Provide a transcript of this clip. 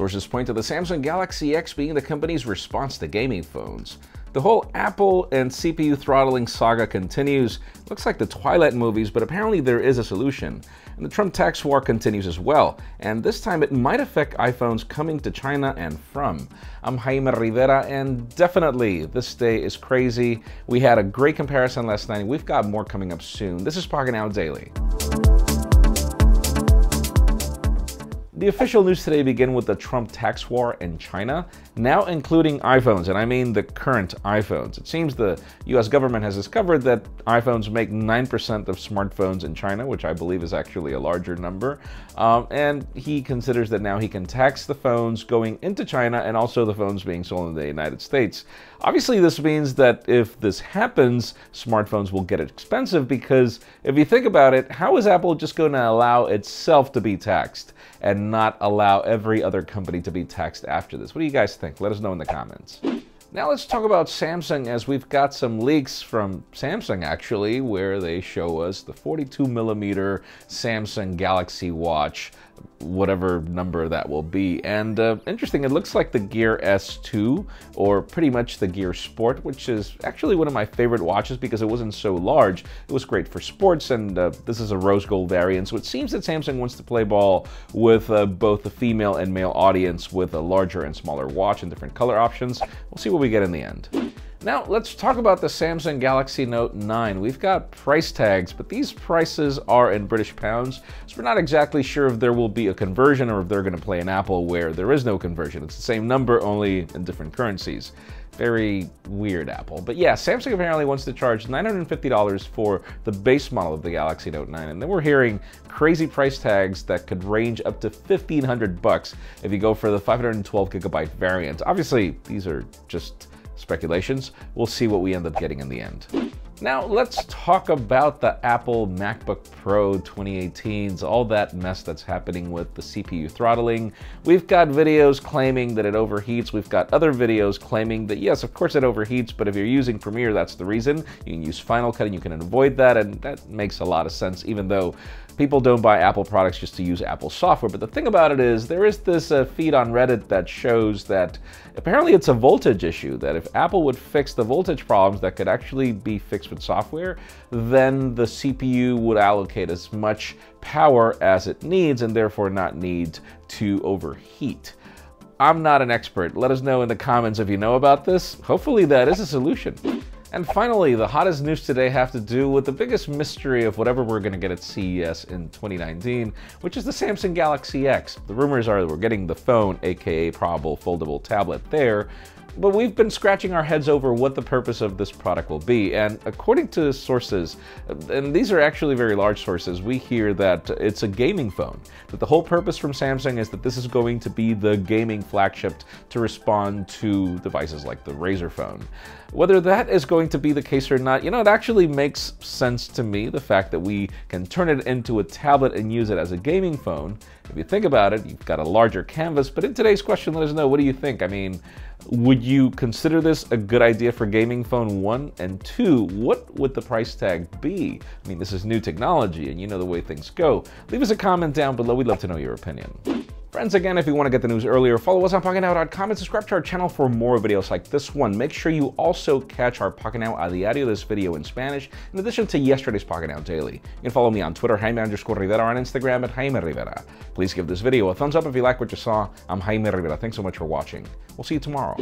Sources point to the Samsung Galaxy X being the company's response to gaming phones. The whole Apple and CPU throttling saga continues. Looks like the Twilight movies, but apparently there is a solution. And the Trump tax war continues as well, and this time it might affect iPhones coming to China and from. I'm Jaime Rivera, and definitely this day is crazy. We had a great comparison last night, we've got more coming up soon. This is Pocketnow Daily. The official news today begin with the Trump tax war in China, now including iPhones, and I mean the current iPhones. It seems the US government has discovered that iPhones make 9% of smartphones in China, which I believe is actually a larger number. Um, and he considers that now he can tax the phones going into China and also the phones being sold in the United States. Obviously, this means that if this happens, smartphones will get expensive because if you think about it, how is Apple just going to allow itself to be taxed? and not allow every other company to be taxed after this. What do you guys think? Let us know in the comments. Now let's talk about Samsung as we've got some leaks from Samsung actually where they show us the 42 millimeter Samsung Galaxy Watch whatever number that will be. And uh, interesting, it looks like the Gear S2 or pretty much the Gear Sport, which is actually one of my favorite watches because it wasn't so large. It was great for sports and uh, this is a rose gold variant. So it seems that Samsung wants to play ball with uh, both the female and male audience with a larger and smaller watch and different color options. We'll see what we get in the end. Now let's talk about the Samsung Galaxy Note 9. We've got price tags, but these prices are in British pounds, so we're not exactly sure if there will be a conversion or if they're going to play an Apple where there is no conversion. It's the same number, only in different currencies. Very weird, Apple. But yeah, Samsung apparently wants to charge $950 for the base model of the Galaxy Note 9. And then we're hearing crazy price tags that could range up to 1500 bucks if you go for the 512 gigabyte variant. Obviously, these are just speculations. We'll see what we end up getting in the end. Now let's talk about the Apple MacBook Pro 2018s, all that mess that's happening with the CPU throttling. We've got videos claiming that it overheats. We've got other videos claiming that yes, of course it overheats, but if you're using Premiere, that's the reason. You can use Final Cut and you can avoid that, and that makes a lot of sense, even though people don't buy Apple products just to use Apple software. But the thing about it is, there is this uh, feed on Reddit that shows that apparently it's a voltage issue, that if Apple would fix the voltage problems that could actually be fixed with software, then the CPU would allocate as much power as it needs and therefore not need to overheat. I'm not an expert. Let us know in the comments if you know about this. Hopefully that is a solution. And finally, the hottest news today have to do with the biggest mystery of whatever we're going to get at CES in 2019, which is the Samsung Galaxy X. The rumors are that we're getting the phone, aka probable foldable tablet there, but we've been scratching our heads over what the purpose of this product will be. And according to sources, and these are actually very large sources, we hear that it's a gaming phone. That the whole purpose from Samsung is that this is going to be the gaming flagship to respond to devices like the Razer phone. Whether that is going to be the case or not, you know, it actually makes sense to me, the fact that we can turn it into a tablet and use it as a gaming phone. If you think about it, you've got a larger canvas, but in today's question, let us know, what do you think? I mean, would you consider this a good idea for gaming phone one? And two, what would the price tag be? I mean, this is new technology and you know the way things go. Leave us a comment down below. We'd love to know your opinion. Friends, again, if you want to get the news earlier, follow us on PocketNow.com and subscribe to our channel for more videos like this one. Make sure you also catch our Pocketnow a diario this video in Spanish, in addition to yesterday's Pocketnow Daily. You can follow me on Twitter, Jaime underscore Rivera, on Instagram at Jaime Rivera. Please give this video a thumbs up if you like what you saw. I'm Jaime Rivera. Thanks so much for watching. We'll see you tomorrow.